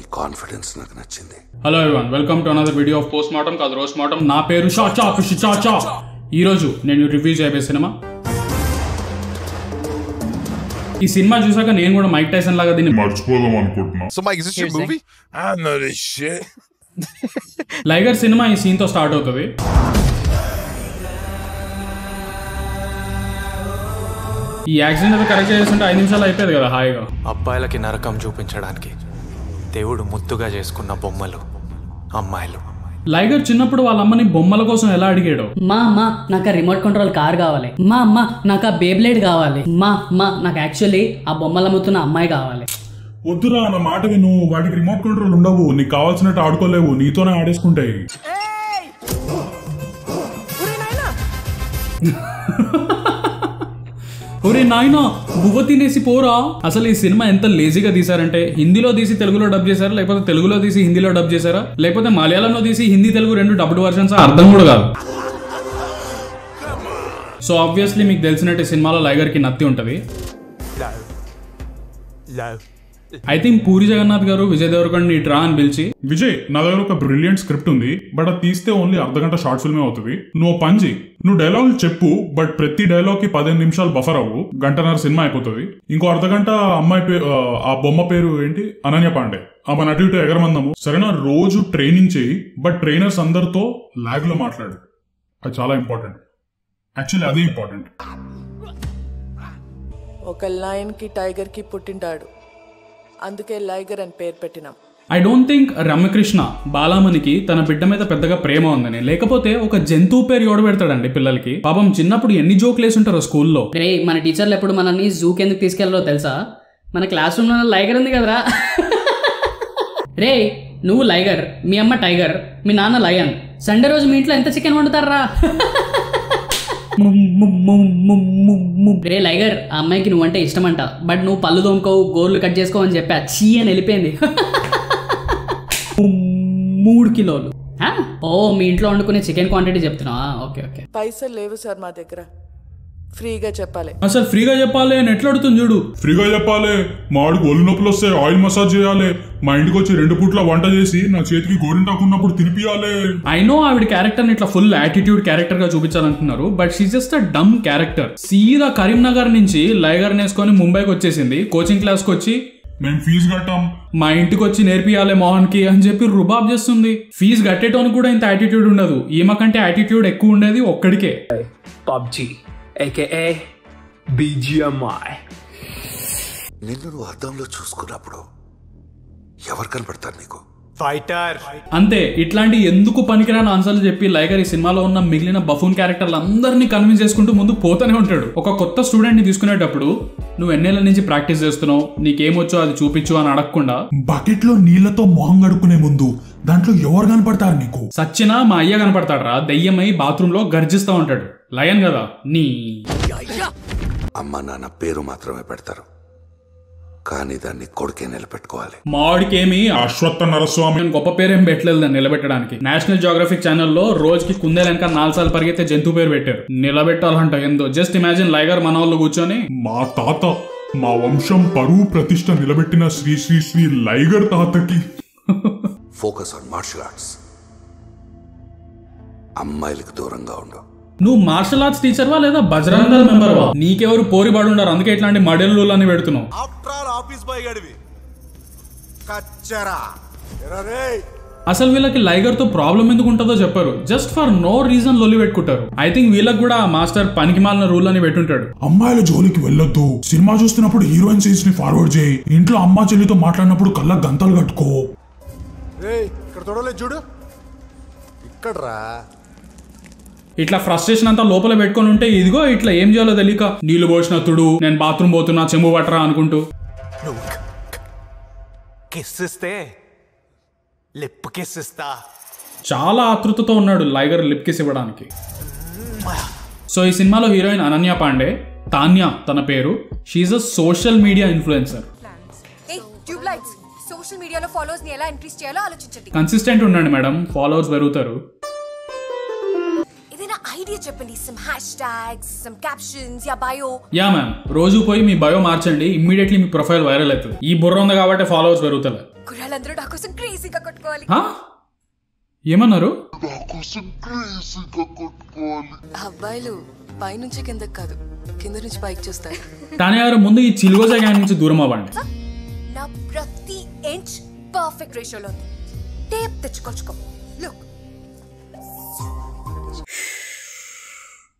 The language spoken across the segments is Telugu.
నీ కాన్ఫిడెన్స్ నాకు నచ్చింది. Hello everyone welcome to another video of post mortem కాదు రోస్ట్ మార్టం నా పేరు షాచా పిషి చాచా ఈ రోజు నేను రివ్యూ చేయబోయే సినిమా. ఈ సినిమా చూసాక నేను కూడా మైక్ టైసన్ లాగా దీన్ని మర్చిపోదాం అనుకుంటున్నా. Mike, is this your movie? I know this shit. Liger cinema ఈ సీన్తో స్టార్ట్ అవుతుంది. ఈ యాక్సిడెంట్ అది కరెక్ట్ చేస్తుంటే ఐదు నిమిషాలు అయిపోయేది కదా హాయిగా. అబ్బాయిలకి నరకం చూపించడానికి. దేవుడు ముద్దుగా చేసుకున్న బొమ్మలు అమ్మాయిలు. లైగర్ చిన్నప్పుడు వాళ్ళ అమ్మని బొమ్మల కోసం ఎలా అడిగాడో? మా అమ్మ నాకు ఆ రిమోట్ కంట్రోల్ కార్ కావాలి. మా అమ్మ నాకు ఆ బేబ్లేడ్ కావాలి. మా అమ్మ నాకు యాక్చువల్లీ ఆ బొమ్మలు అమ్ముతున్న అమ్మాయి కావాలి. వద్దురా నా మాట విను. వాటికి రిమోట్ కంట్రోల్ ఉండవు. నీకు కావాల్సినట్టు ఆడుకోలేవు. నీతోనే ఆడేసుకుంటాయి. ఒరే నాయనా బువ్వ తినేసి పోరా. అసలు ఈ సినిమా ఎంత లేజీగా తీసారంటే హిందీలో తీసి తెలుగులో డబ్ చేశారా లేకపోతే తెలుగులో తీసి హిందీలో డబ్ చేశారా లేకపోతే మలయాళంలో తీసి హిందీ తెలుగు రెండు డబ్డ్ వర్షన్స్ అర్థం కూడా కాదు. సో ఆబ్వియస్లీ మీకు తెలిసినట్టు ఈ సినిమాలో లైగర్కి నత్తి ఉంటుంది. ఐ థింక్ పూరి జగన్నాథ్ గారు విజయ్ దేవరకొండని డ్రా అని పిలిచి విజయ్ నా దగ్గర ఒక బ్రిలియంట్ స్క్రిప్ట్ ఉంది బట్ అది తీస్తే ఓన్లీ అర్ధ గంట షార్ట్ ఫిల్మే అవుతుంది. నువ్వు పని చేయి నువ్వు డైలాగులు చెప్పు బట్ ప్రతి డైలాగ్కి పదిహేను నిమిషాలు బఫర్ అవ్వు. గంటన్నర సినిమా అయిపోతుంది. ఇంకో అర్ధ గంట అమ్మాయి పేరు ఆ బొమ్మ పేరు ఏంటి? అనన్య పాండే. ఆమె అటు ఇటు ఎగరమందము. సరేనా రోజు ట్రైనింగ్ చేయి బట్ ట్రైనర్స్ అందరితో లాగ్లో మాట్లాడు. అది చాలా ఇంపార్టెంట్. యాక్చువల్లీ అదే ఇంపార్టెంట్. ఒక లయన్కి టైగర్కి పుట్టింటాడు. అందుకే లైగర్ అని పేరు పెట్టినాం. ఐ డోంట్ థింక్ రమ్యకృష్ణ బాలామణికి తన బిడ్డ మీద పెద్దగా ప్రేమ ఉందని. లేకపోతే ఒక జంతువు పేరు ఎవడ పెడతాడండి పిల్లలకి? పాపం చిన్నప్పుడు ఎన్ని జోకులు వేసి ఉంటారో స్కూల్లో. రే మన టీచర్లు ఎప్పుడు మనల్ని జూకి ఎందుకు తీసుకెళ్ళారో తెలుసా? మన క్లాస్ రూమ్లో లైగర్ ఉంది కదరా. రే నువ్వు లైగర్ మీ అమ్మ టైగర్ మీ నాన్న లయన్. సండే రోజు మీ ఇంట్లో ఎంత చికెన్ వండుతారా? రే లైగర్ ఆ అమ్మాయికి నువ్వంటే ఇష్టమంట. బట్ నువ్వు పళ్ళు తోముకోవు గోర్లు కట్ చేసుకోవని చెప్పా. చీ అని వెళ్ళిపోయింది. మూడు కిలోలు? ఓ మీ ఇంట్లో వండుకునే చికెన్ క్వాంటిటీ చెప్తున్నావా ఓకే ఓకే. పైసలు లేవు సార్ మా దగ్గర. ఫ్రీగా చెప్పాలి. అసలు ఫ్రీగా చెప్పాలి అని ఎట్లా అడుగుతుంది చూడు? ఫ్రీగా చెప్పాలి. మా వాడికి ఒళ్ళు నొప్పులు వస్తే ఆయిల్ మసాజ్ చేయాలి. మా ఇంటికి వచ్చి రెండు పూట్ల వంట చేసి నా చేతికి గోరింటాకు ఉన్నప్పుడు తినిపియాలి. ఐ నో ఆవిడ క్యారెక్టర్ ఇట్లా ఫుల్ యాటిట్యూడ్ క్యారెక్టర్గా చూపించాలనుకున్నారు but she just a dumb character సీదా కరీంనగర్ నుంచి లైగర్ నేసుకొని ముంబైకి వచ్చేసింది. కోచింగ్ క్లాస్కి వచ్చి మేము ఫీజు కట్టాం. మా ఇంటికి వచ్చి నేర్పియాలి మోహన్కి అని చెప్పి రుబాబ్ చేస్తుంది. ఫీజు కట్టేటోని కూడా ఇంత యాటిట్యూడ్ ఉండదు. ఈమె కంటే యాటిట్యూడ్ ఎక్కువ ఉండేది ఒక్కడికే. PUBG, aka BGMI. నిన్ను నువ్వు అద్దంలో చూసుకున్నప్పుడు ఎవరు కనపడతారు నీకు? ఫైటర్ అంతే ఇట్లాంటి ఎందుకు పనికిరాని ఆన్సర్లు చెప్పి లైగర్ ఈ సినిమాలో ఉన్న మిగిలిన బఫూన్ క్యారెక్టర్లు అందరినీ కన్విన్స్ చేసుకుంటూ ముందు పోతూనే ఉంటాడు. ఒక కొత్త స్టూడెంట్ని తీసుకునేటప్పుడు నువ్వు ఎన్నేళ్ళ నుంచి ప్రాక్టీస్ చేస్తున్నావు నీకేమొచ్చో అది చూపించు అని అడగకుండా బకెట్లో నీళ్ళతో మొహం గడుక్కునే ముందు దాంట్లో ఎవరు కనపడతారు నీకు? సచ్చినా మా అయ్య కనపడతాడరా దయ్యమై బాత్రూమ్లో గర్జిస్తా ఉంటాడు. లయన్ కదా నీ. అమ్మ నాన్న పేరు మాత్రమే పెడతారు. కానీ దాన్ని కొడుకే నిలబెట్టుకోవాలి. మాడికేమి అశ్వత్థ నరస్వామి గొప్ప పేరేం పెట్టలేదు దాన్ని నిలబెట్టడానికి. నేషనల్ జియోగ్రఫిక్ ఛానల్లో రోజుకి కుందేలు వెనక నాలుగు సార్లు పరిగెత్తే జంతు పేరు పెట్టారు. నిలబెట్టాలంట ఎందో జస్ట్ ఇమాజిన్ లైగర్ మన వాళ్ళు కూర్చొని మా తాత మా వంశం పరువు ప్రతిష్ట నిలబెట్టిన శ్రీ శ్రీ శ్రీ లైగర్ తాతకి. ఫోకస్ ఆన్ మార్షల్ ఆర్ట్స్ అమ్మాయిలకు దూరంగా ఉండు. నువ్వు మార్షల్ ఆర్ట్స్ టీచర్వా లేదా బజరంగ దళ్ మెంబర్వా నీకెవరు పోరి పడుండారు అందుకే ఇట్లాంటి మడెల్లు అని పెడుతున్నావు. ఆఫీస్ బాయ్ గడివి. కచ్చరా. అసలు వీళ్ళకి లైగర్తో ప్రాబ్లం ఎందుకు ఉంటుందో చెప్పారు. జస్ట్ ఫర్ నో రీజన్ లొల్లి పెట్టుకుంటారు. ఐ థింక్ వీళ్ళకి కూడా ఆ మాస్టర్ పనికి మాలిన రూల్ అని పెట్టుంటాడు. అమ్మాయిల జోలికి వెళ్ళొద్దు. సినిమా చూస్తున్నప్పుడు హీరోయిన్ సీన్స్ని ఫార్వర్డ్ చేయి. ఇంట్లో అమ్మా చెల్లితో మాట్లాడినప్పుడు కళ్ళ గంతలు కట్టుకో. ఇక్కడ తొడలేదు చూడు. ఇక్కడ రా ఇట్లా ఫ్రస్ట్రేషన్ అంతా లోపల పెట్టుకొని ఉంటే ఇదిగో ఇట్లా ఏం చేయాలో తెలియక నీళ్ళు పోసిన తుడు నేను బాత్రూమ్ పోతున్నా చెంబు పట్టరా అనుకుంటూ. నువ్వు కిస్ ఇస్తే లిప్ కిస్ ఇస్తా చాలా ఆతృతతో ఉన్నాడు లైగర్ లిప్ కిస్ ఇవ్వడానికి. సో ఈ సినిమాలో హీరోయిన్ అనన్య పాండే తాన్యా తన పేరు. She a social media influencer a tube lights. Social మీడియాలో ఫాలోవర్స్ని ఎలా ఇంక్రీజ్ చేయాలో ఆలోచించండి. కన్సిస్టెంట్ ఉండండి మేడం ఫాలోవర్స్ పెరుగుతారు. చెప్పండి some hashtags some captions యా బయో యా మ్యామ్ రోజు పోయి మీ బయో మార్చండి. ఇమ్మీడియట్లీ మీ ప్రొఫైల్ వైరల్ అవుతుంది. ఈ బుర్ర ఉంది కాబట్టి ఫాలోవర్స్ పెరుగుతలే. కుర్రాళ్ళందరూ నా కోసం క్రేజీగా కొట్టుకోవాలి. హా? ఏమన్నారు? అబ్బాయిలు పైనుంచి కిందకి కాదు. కింద నుంచి పైకి చూస్తారు. తానే గారు ముందు ఈ చిలుగోజా గ్యాంగ్ నుంచి దూరం అవ్వండి. నా ప్రతి ఇంచ్ పర్ఫెక్ట్ రేషియోలో ఉంది. టేప్ తెచ్చుకొచ్చుకో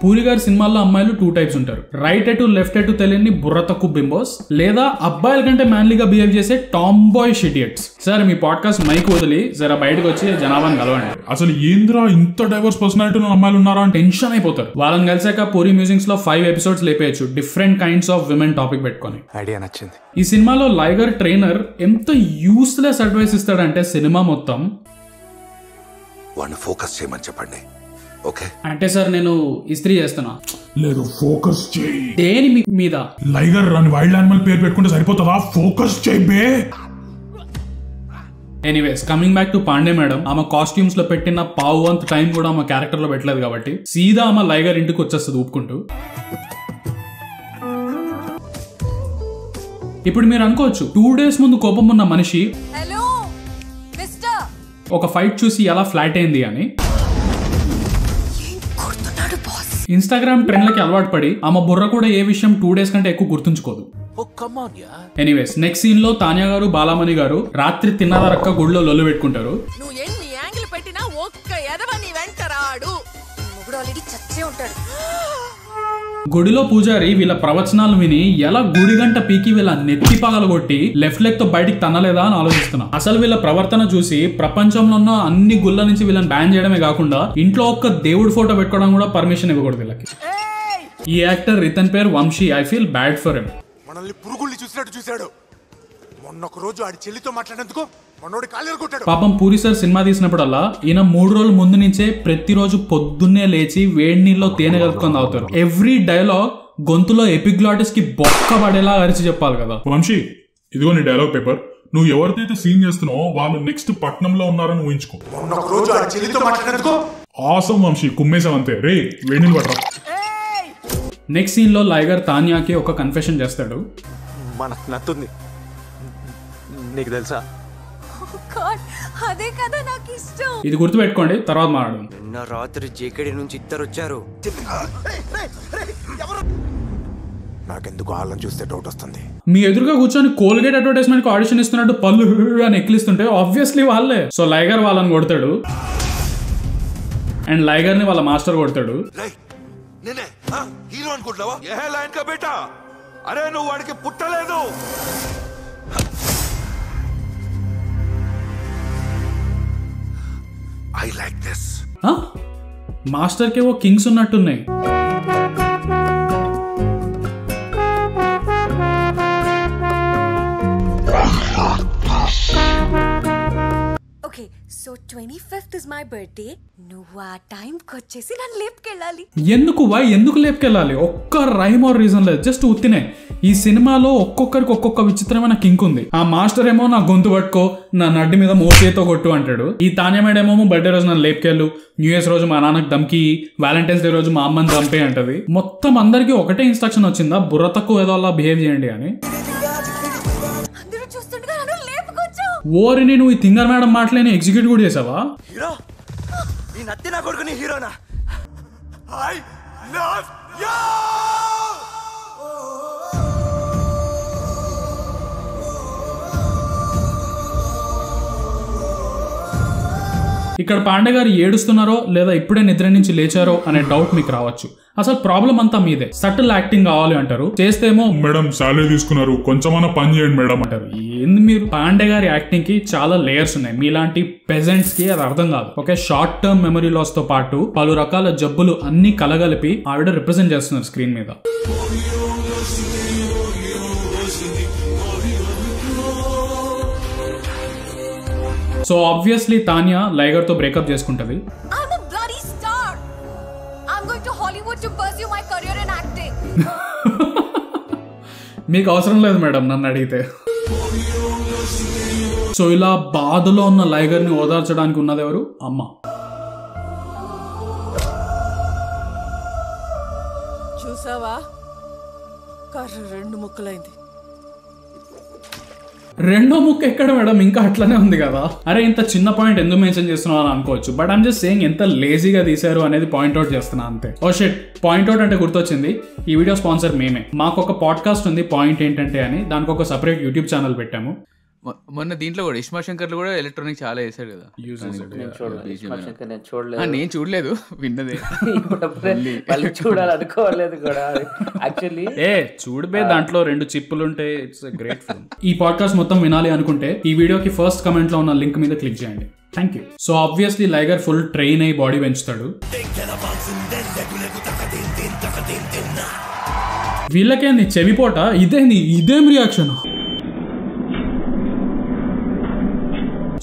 పూరి గారి సినిమాల్లో అమ్మాయిలు టూ టైప్స్ ఉంటారు. రైట్ ఎటు లెఫ్ట్ ఎటు తెలియని బుర్ర తక్కువ బింబోస్. లేదా అబ్బాయిల కంటే మ్యాన్లీగా బిహేవ్ చేసే టామ్ బాయ్ షిడియట్స్ సార్ మీ పాడ్కాస్ట్ మైక్ వదిలి జర బయటకు వచ్చి జనాభాని కలవండి. అసలు ఏంద్రా ఇంత డైవర్స్ పర్సనాలిటీ అమ్మాయిలు ఉన్నారా అంటే టెన్షన్ అయిపోతారు. వాళ్ళని కలిసాక పూరి మ్యూజిక్స్లో five episodes లేపేయచ్చు. Different kinds of women topic పెట్టుకొని. ఐడియా నచ్చింది. ఈ సినిమాలో లైగర్ ట్రైనర్ ఎంత యూస్లెస్ అడ్వైస్ ఇస్తాడంటే సినిమా మొత్తం వాడిని ఫోకస్ చేయమని చెప్పండి. ఓకే. అంటే సార్ నేను ఇస్త్రీ చేస్తున్నా. లేదు ఫోకస్ చేయి. దేని మీ- మీద? లైగర్ అని వైల్డ్ యానిమల్ పేరు పెట్టుకుంటే సరిపోతుందా? ఫోకస్ చేయి బే. Anyways coming back to Pandey madam ఆమె కాస్ట్యూమ్స్లో పెట్టిన పావు వంత్ టైం కూడా ఆమె క్యారెక్టర్లో పెట్టలేదు కాబట్టి సీదా ఆమె లైగర్ ఇంటికి వచ్చేస్తుంది ఊపుకుంటూ. ఇప్పుడు మీరు అనుకోవచ్చు టూ డేస్ ముందు కోపం ఉన్న మనిషి హలో మిస్టర్ ఒక ఫైట్ చూసి ఎలా ఫ్లాట్ అయింది అని. ఇన్స్టాగ్రామ్ ట్రెండ్లకి అలవాటు పడి ఆమె బుర్ర కూడా ఏ విషయం టూ డేస్ కంటే ఎక్కువ గుర్తుంచుకోదు. ఎనీవేస్ నెక్స్ట్ సీన్లో తానియా గారు బాలామణి గారు రాత్రి తిన్నదరక్క గుడిలో లొల్లు పెట్టుకుంటారు. నువ్వు ఎన్ని యాంగిల్ పెట్టినా ఒక్క ఎదవని వెంట రాడు. చచ్చే ఉంటాడు. గుడిలో పూజారి వీళ్ళ ప్రవచనాలు విని ఎలా గుడి గంట పీకి వీళ్ళ నెత్తి పగలగొట్టి లెఫ్ట్ లెగ్తో బయటికి తనలేదా అని ఆలోచిస్తున్నా. అసలు వీళ్ళ ప్రవర్తన చూసి ప్రపంచంలో ఉన్న అన్ని గుళ్ళ నుంచి వీళ్ళని బ్యాన్ చేయడమే కాకుండా ఇంట్లో ఒక్క దేవుడి ఫోటో పెట్టుకోవడం కూడా పర్మిషన్ ఇవ్వకూడదు వీళ్ళకి. ఈ యాక్టర్ రితన్ పేరు Vamshi. I feel bad for him మనల్ని పురుగుల్ని చూసినట్టు చూశాడు. మొన్న ఒక రోజు ఆడి చెల్లితో మాట్లాడేందుకు పాపం పూరి సార్ సినిమా తీసినప్పుడల్లా ఈయన మూడు రోజుల ముందు నుంచే ప్రతిరోజు పొద్దున్నే లేచి వేడి నీళ్ళలో తేనె కలుపుకొని తాగుతారు. ఎవ్రీ డైలాగ్ గొంతులో ఎపిగ్లాటిస్కి బొక్క పడేలా అరిచి చెప్పాలి కదా. వంశీ ఇదిగో నీ డైలాగ్ పేపర్ నువ్వు ఎవరిదైతే సీన్ చేస్తున్నావో వాళ్ళు నెక్స్ట్ పట్నంలో ఉన్నారని ఊహించుకో. ఆసం వంశీ కుమ్మేసాం అంతే. రే వేణిలు పట్టరా. నెక్స్ట్ సీన్లో లైగర్ తానియాకి ఒక కన్ఫెషన్ చేస్తాడు. మనకు నత్తుంది. నీకు తెలుసా? గాడ్ అదే కదా నాకు ఇష్టం ఇది గుర్తుపెట్టుకోండి తర్వాత మాట్లాడదాం. నిన్న రాత్రి జేకేడి నుంచి ఇద్దరు వచ్చారు. నాకెందుకు వాళ్ళని చూస్తే డౌట్ వస్తుంది. మీ ఎదురుగా కూర్చొని కోల్గేట్ అడ్వర్టైజ్మెంట్కి ఆడిషన్ ఇస్తున్నట్టు పళ్ళు అని ఎక్కిలిస్తుంటే ఆబ్వియస్లీ వాళ్ళే. సో లైగర్ వాళ్ళని కొడతాడు. అండ్ లైగర్ని వాళ్ళ మాస్టర్ కొడతాడు. నేనే హీరో అనుకుంటున్నావా? ఏ లైన్ కా బేటా అరే నువ్వు వాడికి పుట్టలేదు. ఐ లైక్ దిస్ మాస్టర్కి ఓ కింగ్స్ ఉన్నట్టున్నాయి. So twenty fifth is my birthday నువ్వు ఆ టైంకి వచ్చేసి నన్ను లేపుకెళ్ళాలి. ఎందుకు వై? ఎందుకు లేపుకెళ్ళాలి? ఒక్క రైమ్ ఆర్ రీజన్ లేదు. జస్ట్ ఉత్తినే. ఈ సినిమాలో ఒక్కొక్కరికి ఒక్కొక్క విచిత్రమైన కింక్ ఉంది. ఆ మాస్టర్ ఏమో నా గొంతు పట్టుకో నా నడ్డి మీద మోసేతో కొట్టు అంటాడు. ఈ తానేమేడేమో బర్త్డే రోజు నన్ను లేపుకెళ్ళు న్యూ ఇయర్స్ రోజు మా నాన్నకు దమ్కి వ్యాలంటైన్స్ డే రోజు మా అమ్మని దంపే అంటది. మొత్తం అందరికీ ఒకటే ఇన్స్ట్రక్షన్ వచ్చిందా? బుర్ర తక్కువ ఏదో అలా బిహేవ్ చేయండి అని. ఓరిని నువ్వు ఈ థింగర్ మేడం మాటలేని ఎగ్జిక్యూట్ కూడా చేసావా? హీరో ఈ నత్తి నా కొడుకుని హీరోనా? I love you! ఇక్కడ పాండే గారు ఏడుస్తున్నారో లేదా ఇప్పుడే నిద్ర నుంచి లేచారో అనే డౌట్ మీకు రావచ్చు. అసలు ప్రాబ్లం అంతా మీదే. సటిల్ యాక్టింగ్ కావాలి అంటారు. చేస్తేమో మేడం శాలరీ తీసుకున్నారు. కొంచెమన్నా పని చేయండి మేడం అంటారు. ఏంది మీరు? పాండే గారి యాక్టింగ్కి చాలా లేయర్స్ ఉన్నాయి. మీలాంటి పెజెంట్స్కి అది అర్థం కాదు. ఓకే షార్ట్ టర్మ్ మెమరీ లాస్తో పాటు పలు రకాల జబ్బులు అన్ని కలగలిపి ఆవిడ రిప్రజెంట్ చేస్తున్నారు స్క్రీన్ మీద. సో ఆబ్వియస్లీ తానియా లైగర్తో బ్రేకప్ చేసుకుంటది. Going to Hollywood to pursue my career in acting. మీకు అవసరం లేదు మేడం నన్ను అడిగితే. సో ఇలా బాధలో ఉన్న లైగర్ని ఓదార్చడానికి ఉన్నది ఎవరు? అమ్మ. చూసావా? కర్ర రెండు ముక్కలైంది. రెండో ముక్క ఎక్కడ మేడం? ఇంకా అట్లనే ఉంది కదా. అరే ఇంత చిన్న పాయింట్ ఎందుకు మెన్షన్ చేస్తున్నావు అని అనుకోవచ్చు. బట్ ఐమ్ జస్ట్ సేయింగ్ ఎంత లేజీగా తీశారు అనేది పాయింట్ అవుట్ చేస్తున్నా అంతే. ఓ షెట్ పాయింట్ అవుట్ అంటే గుర్తొచ్చింది. ఈ వీడియో స్పాన్సర్ మేమే. మాకు ఒక పాడ్కాస్ట్ ఉంది పాయింట్ ఏంటంటే అని. దానికి ఒక సపరేట్ యూట్యూబ్ ఛానల్ పెట్టాము. మొన్న దీంట్లో కూడా ఇష్మా శంకర్లు కూడా ఎలక్ట్రానిక్ చాలా వేసాడు కదా. నేను చూడలేదు. ఇస్మార్ట్ BGM. శంకర్ నేను చూడలేదు. ఆ, నేను చూడలేదు. విన్నదే. చూడాలనుకోవలేదు కూడా. యాక్చువల్లీ ఏ చూడబే దాంట్లో రెండు చిప్పులు ఉంటే ఇట్స్ గ్రేట్ ఫిల్మ్ ఈ పాడ్కాస్ట్ మొత్తం వినాలి అనుకుంటే ఈ వీడియోకి ఫస్ట్ కమెంట్లో ఉన్న లింక్ మీద క్లిక్ చేయండి. Thank you so obviously Liger full train అయ్యి బాడీ పెంచుతాడు. వీళ్ళకేంది చెవిపోట? ఇదేంది? ఇదేం reaction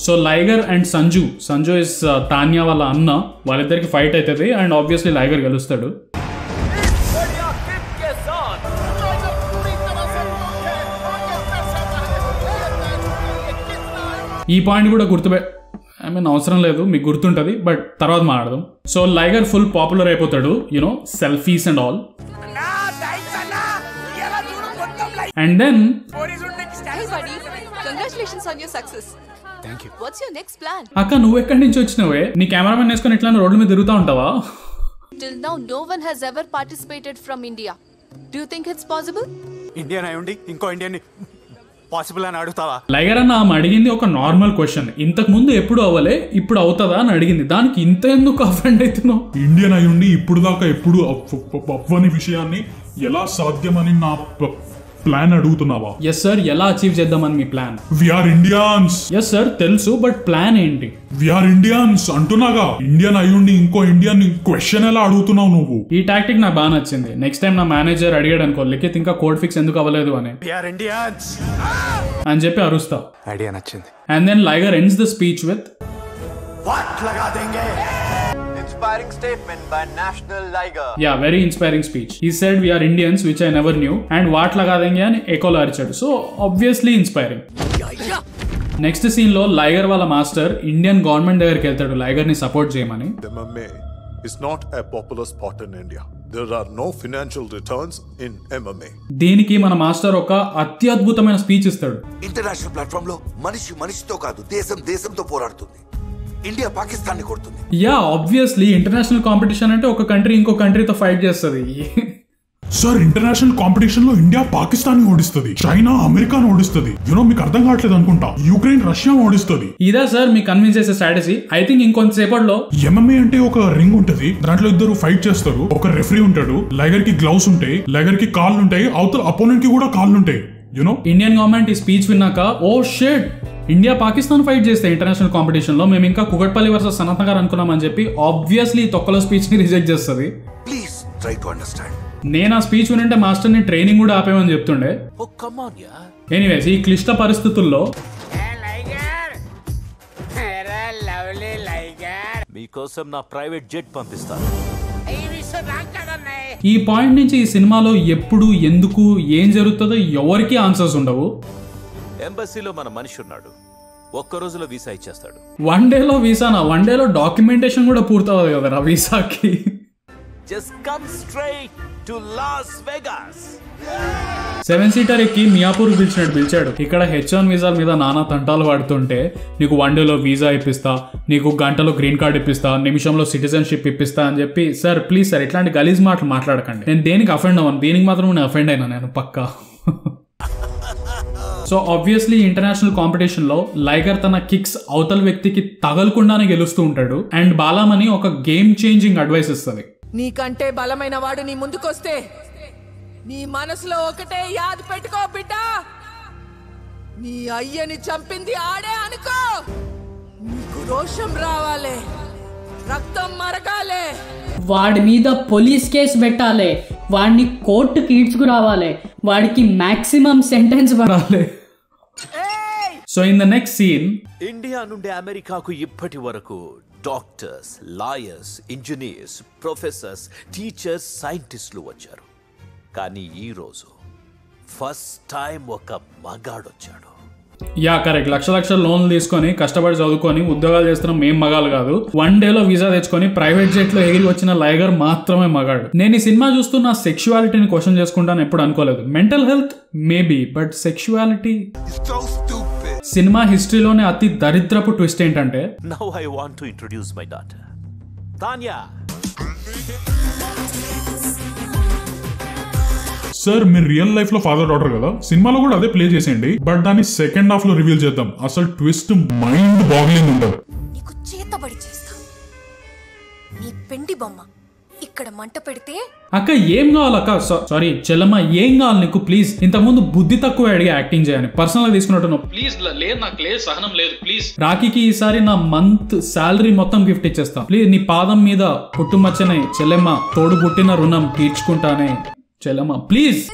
so Liger and Sanju Sanju is uh, Tanya వాళ్ళ అన్న వాళ్ళిద్దరికి ఫైట్ అవుతుంది అండ్ ఆబ్వియస్లీ లైగర్ గెలుస్తాడు. ఈ పాయింట్ కూడా గుర్తుపె ఐ మీన్ అవసరం లేదు మీకు గుర్తుంటది బట్ తర్వాత మాట్లాడదాం. సో లైగర్ ఫుల్ పాపులర్ అయిపోతాడు you know selfies and all and then Hey, Thank you. What's your next plan? అక్క నువ్వు ఎక్కడి నుంచి వచ్చినావే నీ కెమెరామెన్ వేసుకొని ఇట్లా రోడ్ల మీద తిరుగుతా ఉంటావా Till now, no one has ever participated from India. Do you think it's possible? Indian అయి ఉండి ఇంకో ఇండియన్ పాసిబుల్ అని అడుగుతావా లైగర్ అన్న ఆమె అడిగింది ఒక నార్మల్ క్వశ్చన్ ఇంతకు ముందు ఎప్పుడు అవ్వలే ఇప్పుడు అవుతుందా అని అడిగింది దానికి ఇంత ఎందుకు అఫెండ్ అవుతున్నావు ఇండియన్ అయి ఉండి ఇప్పుడు దాకా ఎప్పుడు అవ్వ- అవ్వ- అవ్వని విషయాన్ని ఎలా సాధ్యమని నా ప్లాన్ అడుగుతున్నావా? ఎస్ సార్ ఎలా అచీవ్ చేద్దామని మీ plan we are Indians yes sir తెలుసు బట్ ప్లాన్ ఏంటి? విఆర్ ఇండియన్స్ అంటున్నాగా. ఇండియన్ అయి ఉండి ఇంకో ఇండియన్ క్వశ్చన్ ఎలా అడుగుతున్నావు నువ్వు? ఈ టాక్టిక్ నాకు బాగా నచ్చింది. నెక్స్ట్ టైం నా మేనేజర్ అడిగాడు అనుకో లిఖిత్ ఇంకా కోడ్ ఫిక్స్ ఎందుకు అవ్వలేదు? అని. ఇండియన్స్ అని చెప్పి అరుస్తా. ఐడియా నచ్చింది. And then Liger ends the speech with what లగా దేంగే? Inspiring statement by National Liger. Yeah very inspiring speech he said we are Indians which I never knew and what లగాదంగి అని ఎకోలో అరిచాడు సో ఆబ్వియస్లీ ఇన్స్పైరింగ్ నెక్స్ట్ సీన్లో లైగర్ వాళ్ళ మాస్టర్ ఇండియన్ గవర్నమెంట్ దగ్గరికి వెళ్తాడు లైగర్ని సపోర్ట్ చేయమని MMA is not a popular sport in India. There are no financial returns in MMA. దీనికి మన మాస్టర్ ఒక అత్యద్భుతమైన స్పీచ్ ఇస్తాడు. ఇంటర్నేషనల్ ప్లాట్ఫామ్లో మనిషి మనిషితో కాదు దేశం దేశంతో పోరాడుతుంది. ఇండియా పాకిస్తాన్ని కొడుతుంది. యా ఆబ్వియస్లీ ఇంటర్నేషనల్ కాంపిటీషన్ అంటే ఒక కంట్రీ ఇంకో కంట్రీతో ఫైట్ చేస్తుంది. సార్ ఇంటర్నేషనల్ కాంపిటీషన్లో ఇండియా పాకిస్తాన్ ఓడిస్తుంది. చైనా అమెరికాను ఓడిస్తుంది. యూనో మీకు అర్థం కావట్లేదు అనుకుంటా. యుక్రెయిన్ రష్యా ఓడిస్తుంది. ఇదా సార్ మీకు కన్విన్స్ చేసే స్ట్రాటజీ ఐ థింక్ ఇంకొంతసేపట్లో ఎంఎంఏ అంటే ఒక రింగ్ ఉంటది. దాంట్లో ఇద్దరు ఫైట్ చేస్తారు. ఒక రెఫరీ ఉంటాడు. లైగర్కి గ్లౌస్ ఉంటాయి. లైగర్కి కాళ్ళు ఉంటాయి. అవతల అపోనెంట్కి కూడా కాళ్ళు ఉంటాయి. యునో ఇండియన్ గవర్నమెంట్ ఈ స్పీచ్ విన్నాక ఓ షేడ్ ఇండియా పాకిస్తాన్ ఫైట్ చేస్తే ఇంటర్నేషనల్ కాంపిటీషన్లో మేము ఇంకా కుకట్పల్లి వర్సెస్ సనత్ నగర్ అనుకున్నామని చెప్పి ఆబ్వియస్లీ తొక్కలో స్పీచ్ని రిజెక్ట్ చేస్తుంది. ప్లీజ్ ట్రై టు అండర్స్టాండ్ నేను ఆ స్పీచ్ వినంటే మాస్టర్ని ట్రైనింగ్ కూడా ఆపేమని చెప్తుండే. Oh come on yeah anyways ఈ క్లిష్ట పరిస్థితుల్లో మీకోసం నా ప్రైవేట్ జెట్ పంపిస్తాను. ఈ పాయింట్ నుంచి ఈ సినిమాలో ఎప్పుడు ఎందుకు ఏం జరుగుతుందో ఎవరికి ఆన్సర్స్ ఉండవు. ఎంబసీలో మన మనిషి ఉన్నాడు ఒక్క రోజులో వీసా ఇచ్చేస్తాడు. వన్ డేలో వీసానా? వన్ డేలో డాక్యుమెంటేషన్ కూడా పూర్తవుతుంది కదా వీసాకి. Just come straight to Las Vegas seven seater ఎక్కి మియాపూర్ పిలిచినట్టు పిలిచాడు. ఇక్కడ హెచ్ వన్ వీసాల మీద నానా తంటాలు పడుతుంటే నీకు వన్ డేలో వీసా ఇప్పిస్తా నీకు గంటలో గ్రీన్ కార్డ్ ఇప్పిస్తా నిమిషంలో సిటిజన్షిప్ ఇప్పిస్తా అని చెప్పి సార్ ప్లీజ్ సార్ ఇట్లాంటి గలీజ్ మాటలు మాట్లాడకండి. నేను దేనికి అఫెండ్ అవ్వను? దీనికి మాత్రం నేను అఫెండ్ అయినా నేను పక్కా? సో ఆబ్వియస్లీ ఇంటర్నేషనల్ కాంపిటీషన్లో లైగర్ తన కిక్స్ అవతల వ్యక్తికి తగలకుండానే గెలుస్తూ ఉంటాడు. అండ్ బాలామణి ఒక గేమ్ చేంజింగ్ అడ్వైస్ ఇస్తుంది. నీకంటే బలమైన వాడు నీ ముందుకొస్తే నీ మనసులో ఒకటే యాद పెట్టుకో బిడ్డ. నీ అయ్యని చంపింది ఆడే అనుకో. నీకు రోషం రావాలి రక్తం మరగాలే. వాడి మీద పోలీస్ కేసు పెట్టాలి. వాడిని కోర్టుకి ఈడ్చుకురావాలి వాడికి మాక్సిమం సెంటెన్స్ పడాలి. So in the next scene India నుండి అమెరికాకు ఇప్పటి వరకు doctors lawyers engineers professors teachers సైంటిస్టులు వచ్చారు. కానీ ఈరోజు ఫస్ట్ టైం ఒక మగాడు వచ్చాడు. Yeah correct. లక్ష లక్షల లోన్లు తీసుకొని కష్టపడి చదువుకొని ఉద్యోగాలు చేస్తున్న మేం మగాలు కాదు. వన్ డేలో వీసా తెచ్చుకొని ప్రైవేట్ జెట్లో ఎగిరి వచ్చిన లైగర్ మాత్రమే మగాడు. నేను ఈ సినిమా చూస్తూ నా సెక్షువాలిటీని క్వశ్చన్ చేసుకుంటాను ఎప్పుడు అనుకోలేదు. Mental health maybe but sexuality. Cinema హిస్టరీలోనే అతి దరిద్రపు ట్విస్ట్ ఏంటంటే? Now I want to introduce my daughter. Tanya! Sir మీరు రియల్ లైఫ్లో ఫాదర్ డాటర్ కదా? సినిమాలో కూడా అదే ప్లే చేసేయండి. బట్ దాన్ని సెకండ్ హాఫ్లో రివీల్ చేద్దాం. అసలు ట్విస్ట్ మైండ్ బాగ్లింగ్ ఉంటుంది నీకు చేతబడి చేస్తా. నీ పెండి బొమ్మ. ఇక్కడ మంట పెడితే? అక్క ఏం కావాలి అక్క? సా- సారీ చెల్లమ్మ ఏం కావాలి నీకు? ప్లీజ్ ఇంతకుముందు బుద్ధి తక్కువ అడిగి యాక్టింగ్ చేయని. పర్సనల్గా తీసుకున్నట్టు ప్లీజ్ లేదు నాకు లేదు సహనం లేదు. ప్లీజ్ రాఖీకి ఈసారి నా మంత్ శాలరీ మొత్తం గిఫ్ట్ ఇచ్చేస్తా. ప్లీజ్ నీ పాదం మీద పుట్టుమచ్చనే చెల్లెమ్మ తోడు పుట్టిన రుణం తీర్చుకుంటానే. చెల్లమ్మ ప్లీజ్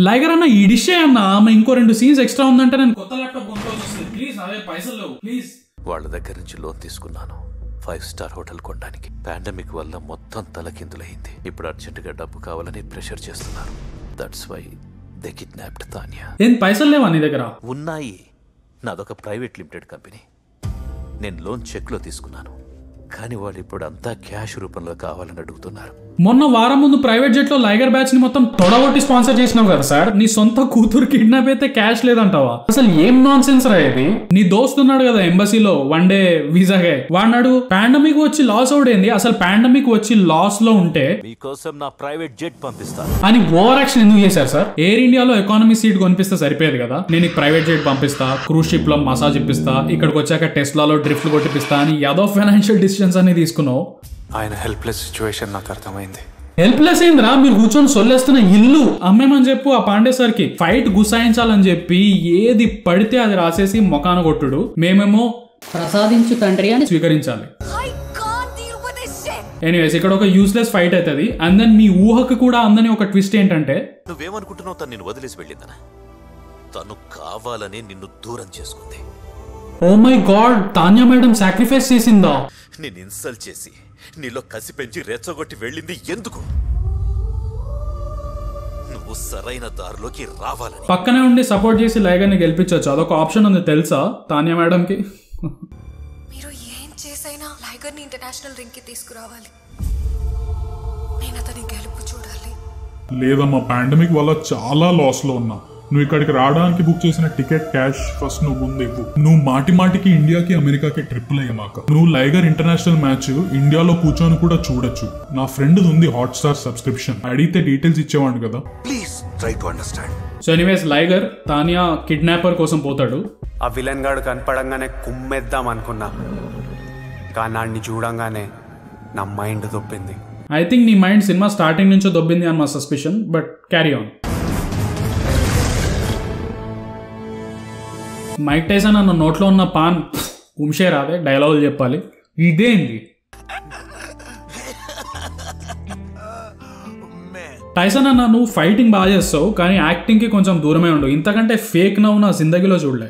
లైగర్ అన్న ఇడిషే అన్న? ఆమె ఇంకో రెండు సీన్స్ ఎక్స్ట్రా ఉందంటే నేను కొత్త ల్యాప్టాప్ కొనుక్కోవాల్సి వస్తుంది. ప్లీజ్ అదే పైసలు లేవు. ప్లీజ్ వాళ్ళ దగ్గర నుంచి లోన్ తీసుకున్నాను. ఫైవ్ స్టార్ హోటల్ కొనడానికి. పాండమిక్ వల్ల మొత్తం తలకిందులైంది. ఇప్పుడు అర్జెంటుగా డబ్బు కావాలని ప్రెషర్ చేస్తున్నారు. That's why they kidnapped Tanya ఏం పైసలు లేవా నీ దగ్గర? ఉన్నాయి. నాదొక ప్రైవేట్ లిమిటెడ్ కంపెనీ. నేను లోన్ చెక్లో తీసుకున్నాను. కానీ వాళ్ళు ఇప్పుడు అంతా క్యాష్ రూపంలో కావాలని అడుగుతున్నారు. మొన్న వారం ముందు ప్రైవేట్ జెట్లో లైగర్ బ్యాచ్ని మొత్తం తొడగొట్టి స్పాన్సర్ చేసినావు కదా సార్? నీ సొంత కూతురు కిడ్నాప్ అయితే క్యాష్ లేదంటావా? అసలు ఏం నాన్ సెన్స్ రా ఇది? నీ దోస్త్ ఉన్నాడు కదా ఎంబసీలో వన్ డే వీసాగే వాడినాడు పాండమిక్ వచ్చి లాస్ అవుడేంది అసలు పాండమిక్ వచ్చి లాస్లో ఉంటే మీకోసం నా ప్రైవేట్ జెట్ పంపిస్తాను. అని ఓవర్ యాక్షన్ ఎందుకు చేశారు సార్? ఎయిర్ ఇండియాలో ఎకానమీ సీట్ కొనిపిస్తే సరిపోయేది కదా. నేను ప్రైవేట్ జెట్ పంపిస్తా క్రూజ్ షిప్లో మసాజ్ ఇప్పిస్తా ఇక్కడికి వచ్చాక టెస్లాలో డ్రిఫ్ట్ కొట్టిపిస్తా అని ఏదో ఫైనాన్షియల్ డిసిషన్స్ అన్ని తీసుకున్నావు. ఆయన హెల్ప్లెస్ సిచ్యువేషన్ నాకు అర్థమైంది. హెల్ప్లెస్ ఏందిరా మీరు కూర్చొని సొల్లేస్తున్న ఇల్లు. అమ్మేమని చెప్పు ఆ పాండే సార్కి ఫైట్ గుసాయించాలని చెప్పి ఏది పడితే అది రాసేసి మొకాన కొట్టుడు. మేమేమో ప్రసాదించు తండ్రి అని స్వీకరించాలి. ఎనీవేస్ ఇక్కడ ఒక యూస్లెస్ ఫైట్ అవుతుంది అండ్ దెన్ మీ ఊహకు కూడా అందని ఒక ట్విస్ట్ ఏంటంటే నువ్వేమనుకుంటున్నావు తను నిన్ను వదిలేసి వెళ్ళిందనా? తను కావాలని నిన్ను దూరం చేసుకుంది. ఓ my god Tanya madam sacrifice చేసిందా? నేను ఇన్సల్ట్ చేసి. నీలో కసి పెంచి రెచ్చగొట్టి వెళ్ళింది ఎందుకు? నువ్వు సరైన దారిలోకి రావాలని. పక్కనే ఉండి సపోర్ట్ చేసి లైగర్ని గెలిపించవచ్చు అదొక ఆప్షన్ ఉంది తెలుసా? తాన్యా మేడంకి. మీరు ఏం చేసైనా లైగర్ని ఇంటర్నేషనల్ రింగ్కి తీసుకురావాలి. నేను అతని గెలుపు చూడాలి. లేదమ్మా పాండమిక్ వల్ల చాలా లాస్లో ఉన్నా. నువ్వు ఇక్కడికి రావడానికి బుక్ చేసిన టికెట్ క్యాష్ ఫస్ట్ నువ్వు ముందు ఇవ్వు. నువ్వు మాటి మాటికి ఇండియాకి అమెరికాకి ట్రిప్పులు అయ్యమాక. నువ్వు లైగర్ ఇంటర్నేషనల్ మ్యాచ్ ఇండియాలో కూర్చొని కూడా చూడొచ్చు. నా ఫ్రెండ్ ఉంది హాట్ స్టార్ సబ్స్క్రిప్షన్ అడిగితే డీటెయిల్స్ ఇచ్చేవాడు కదా. Please try to understand so anyways Liger Tania kidnapper కోసం పోతాడు. ఆ విలన్ గాడు కనపడంగానే కుమ్మేద్దాం అనుకున్నా. కానీ నాడిని చూడంగానే నా మైండ్ దొప్పింది ఐ థింక్ నీ మైండ్ సినిమా స్టార్టింగ్ నుంచో దొబ్బింది అని మా suspicion but carry on Mike Tyson అన్న నోట్లో ఉన్న పాన్ ఉంషే రాదే డైలాగులు చెప్పాలి. ఇదేంది టైసన్ అన్న నువ్వు ఫైటింగ్ బాగా చేస్తావు కానీ యాక్టింగ్కి కొంచెం దూరమే ఉండవు ఇంతకంటే ఫేక్ నవ్వు నా జిందగీలో చూడలే.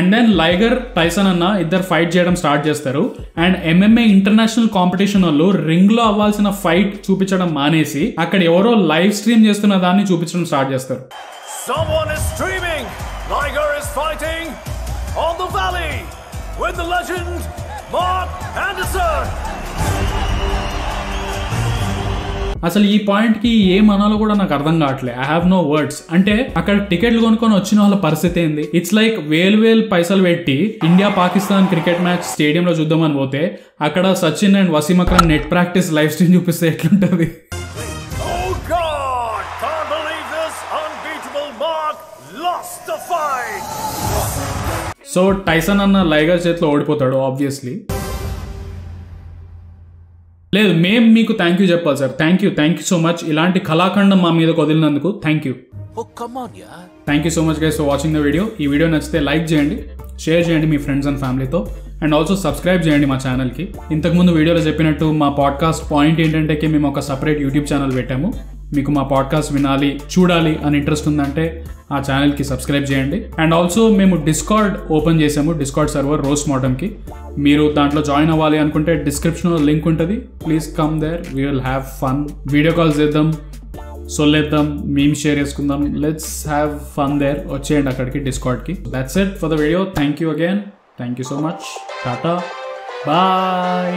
అండ్ దెన్ లైగర్ టైసన్ అన్న ఇద్దరు ఫైట్ చేయడం స్టార్ట్ చేస్తారు అండ్ ఎంఎంఏ ఇంటర్నేషనల్ కాంపిటీషన్ వాళ్ళు రింగ్లో అవ్వాల్సిన ఫైట్ చూపించడం మానేసి అక్కడ ఎవరో లైవ్ స్ట్రీమ్ చేస్తున్న దాన్ని చూపించడం స్టార్ట్ చేస్తారు Someone is streaming! Liger is fighting on the valley with the legend Mark Anderson! అసలు ఈ పాయింట్కి ఏం అనాలో కూడా నాకు అర్థం కావట్లే. ఐ హావ్ నో వర్డ్స్ అంటే అక్కడ టికెట్లు కొనుక్కొని వచ్చిన వాళ్ళ పరిస్థితి ఏంది? ఇట్స్ లైక్ వేలు వేలు పైసలు పెట్టి India Pakistan cricket match stadium లో చూద్దామని పోతే అక్కడ Sachin and Wasim Akram net practice live stream చూపిస్తే ఎట్లుంటది? Oh! సో టైసన్ అన్న లైగర్ చేతిలో ఓడిపోతాడు ఆబ్వియస్లీ లేదు మేము మీకు థ్యాంక్ యూ చెప్పాలి sir. Thank you thank you so much ఇలాంటి కళాఖండం మా మీద వదిలినందుకు thank you thank you so much guys for watching the video ఈ వీడియో నచ్చితే లైక్ చేయండి షేర్ చేయండి మీ ఫ్రెండ్స్ అండ్ ఫ్యామిలీతో అండ్ ఆల్సో సబ్స్క్రైబ్ చేయండి మా ఛానల్కి ఇంతకుముందు వీడియోలో చెప్పినట్టు మా పాడ్కాస్ట్ పాయింట్ ఏంటంటే మేము ఒక సపరేట్ యూట్యూబ్ ఛానల్ పెట్టాము. మీకు మా పాడ్కాస్ట్ వినాలి చూడాలి అని ఇంట్రెస్ట్ ఉందంటే ఆ ఛానల్కి సబ్స్క్రైబ్ చేయండి. అండ్ ఆల్సో మేము డిస్కార్డ్ ఓపెన్ చేసాము డిస్కార్డ్ సర్వర్ రోస్ మోడమ్కి మీరు దాంట్లో జాయిన్ అవ్వాలి అనుకుంటే డిస్క్రిప్షన్లో లింక్ ఉంటుంది. Please come there we will have fun video calls చేద్దాం సొల్లేద్దాం మేము షేర్ చేసుకుందాం. లెట్స్ హ్యావ్ ఫన్ దేర్ వచ్చేయండి అక్కడికి డిస్కార్డ్కి that's it for the video thank you again thank you so much tata bye